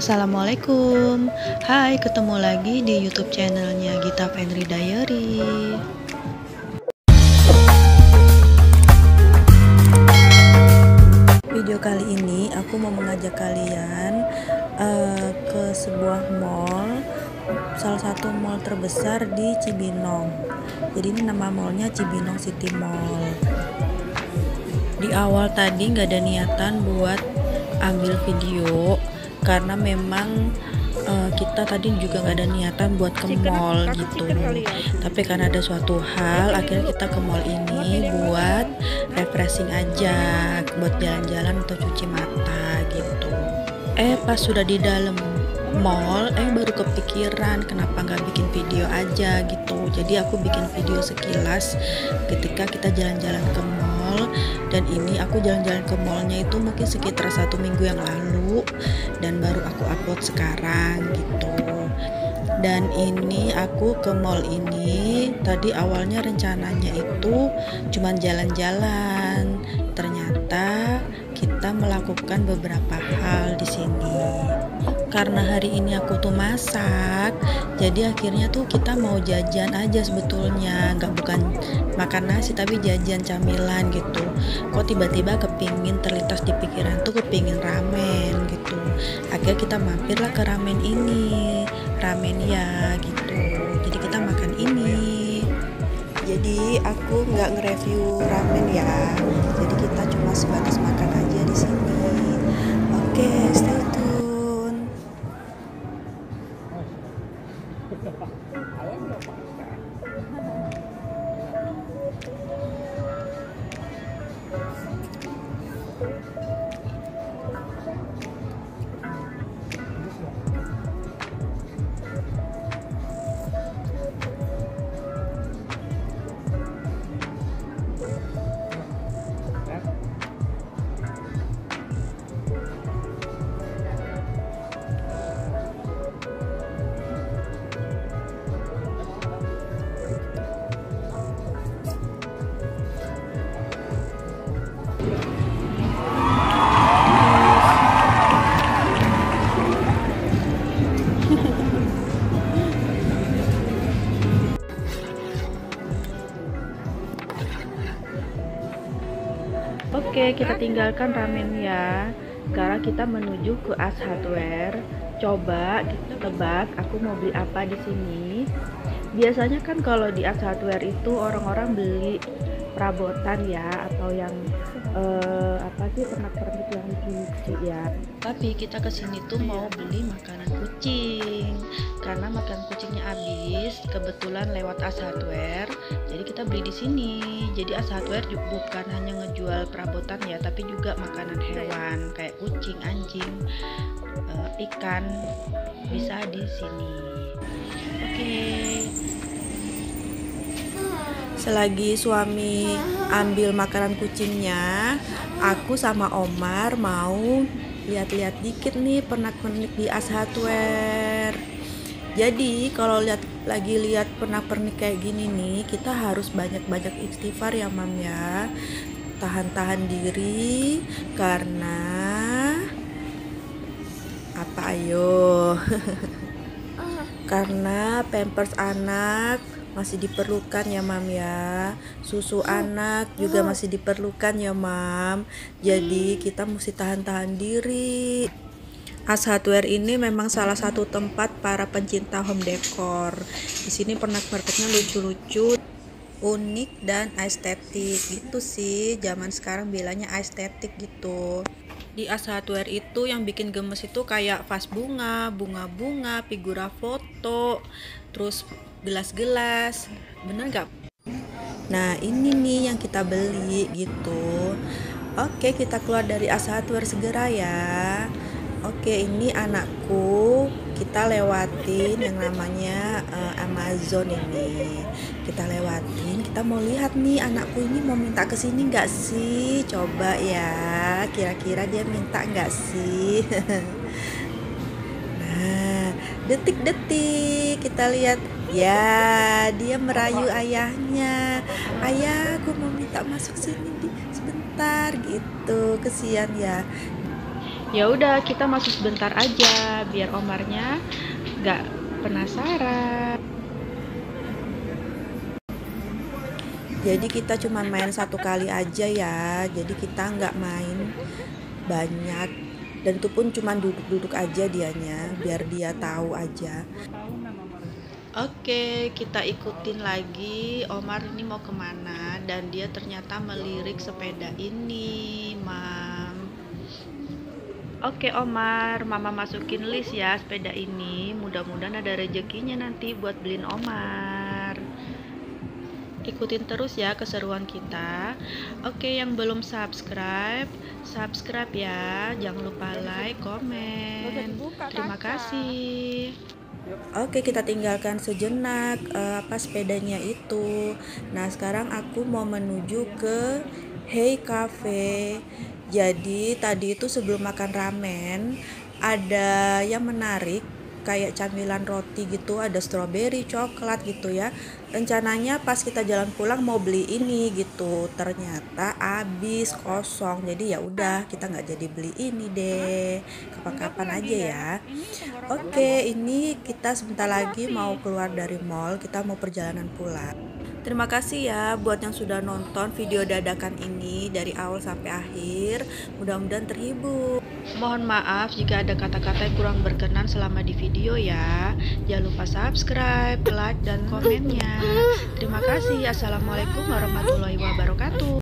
Assalamualaikum. Hai ketemu lagi di youtube channelnya Gita Penri Diary. Video kali ini aku mau mengajak kalian uh, ke sebuah mall Salah satu mall terbesar di Cibinong. Jadi ini nama mallnya Cibinong City Mall. Di awal tadi nggak ada niatan buat ambil video karena memang uh, kita tadi juga nggak ada niatan buat ke mall gitu tapi karena ada suatu hal akhirnya kita ke mall ini buat refreshing aja buat jalan-jalan atau cuci mata gitu. Eh pas sudah di dalam mall eh baru kepikiran kenapa nggak bikin video aja gitu. Jadi aku bikin video sekilas ketika kita jalan-jalan ke mall. Dan ini aku jalan-jalan ke mallnya itu mungkin sekitar satu minggu yang lalu dan baru aku upload sekarang gitu. Dan ini aku ke mall ini tadi awalnya rencananya itu cuman jalan-jalan. Ternyata kita melakukan beberapa hal di sini karena hari ini aku tuh masak jadi akhirnya tuh kita mau jajan aja sebetulnya. Nggak bukan makan nasi tapi jajan camilan gitu. Kok tiba-tiba kepingin terlintas di pikiran tuh kepingin ramen gitu. Akhirnya kita mampirlah ke ramen ini ramen ya gitu. Jadi kita makan ini. Jadi aku nggak nge-review ramen ya. Jadi kita cuma sebatas Oke, kita tinggalkan ramen ya. Sekarang kita menuju ke As Hardware. Coba kita tebak aku mau beli apa di sini. Biasanya kan kalau di As Hardware itu orang-orang beli perabotan ya atau yang uh, apa sih pernak-pernik yang lucu-lucu ya tapi kita ke sini tuh mau beli makanan kucing. Karena makanan kucingnya habis kebetulan lewat As Hardware. Jadi kita beli di sini. Jadi As Hardware bukan hanya ngejual perabotan ya tapi juga makanan hewan kayak kucing anjing uh, ikan bisa di sini. Oke. okay. Selagi suami ambil makanan kucingnya, aku sama Omar mau lihat-lihat dikit nih pernak-pernik di As Hardware. Jadi kalau lihat lagi lihat pernak-pernik kayak gini nih, kita harus banyak-banyak istighfar ya Mam ya. Tahan-tahan diri karena apa ayo? karena pampers anak masih diperlukan ya mam ya. Susu anak juga masih diperlukan ya mam. Jadi kita mesti tahan-tahan diri. As Hardware ini memang salah satu tempat para pencinta home decor. Di sini pernak-perniknya lucu-lucu, unik dan estetik. Gitu sih. Zaman sekarang bilangnya estetik gitu. Di As Hardware itu yang bikin gemes itu kayak vas bunga, bunga-bunga, figura foto, terus gelas-gelas. Bener nggak? Nah ini nih yang kita beli gitu. Oke kita keluar dari Asatware segera ya. Oke ini anakku kita lewatin yang namanya uh, Amazon ini. Kita lewatin kita mau lihat nih anakku ini mau minta ke sini nggak sih? Coba ya kira-kira dia minta nggak sih? Nah detik-detik kita lihat Ya, dia merayu ayahnya. Ayah, aku mau minta masuk sini di sebentar gitu. Kesian ya. ya udah kita masuk sebentar aja biar Omarnya nggak penasaran jadi kita cuma main satu kali aja ya jadi kita nggak main banyak dan itu pun cuma duduk-duduk aja dianya biar dia tahu aja Oke, kita ikutin lagi Omar ini mau ke mana dan dia ternyata melirik sepeda ini, Mam. Oke Omar, Mama masukin list ya sepeda ini. Mudah-mudahan ada rezekinya nanti buat beliin Omar. Ikutin terus ya keseruan kita. Oke, yang belum subscribe, subscribe ya. Jangan lupa like, komen. Terima kasih. Oke, kita tinggalkan sejenak uh, apa sepedanya itu. Nah, sekarang aku mau menuju ke Hey Cafe. Jadi, tadi itu sebelum makan ramen ada yang menarik kayak camilan roti gitu ada stroberi coklat gitu ya. Rencananya pas kita jalan pulang mau beli ini gitu. Ternyata habis kosong jadi ya udah kita nggak jadi beli ini deh. Kapan-kapan aja ya. oke ini kita sebentar lagi mau keluar dari mall kita mau perjalanan pulang Terima kasih ya buat yang sudah nonton video dadakan ini dari awal sampai akhir. Mudah-mudahan terhibur. Mohon maaf jika ada kata-kata yang kurang berkenan selama di video ya. Jangan lupa subscribe, like, dan komennya. Terima kasih. Assalamualaikum warahmatullahi wabarakatuh.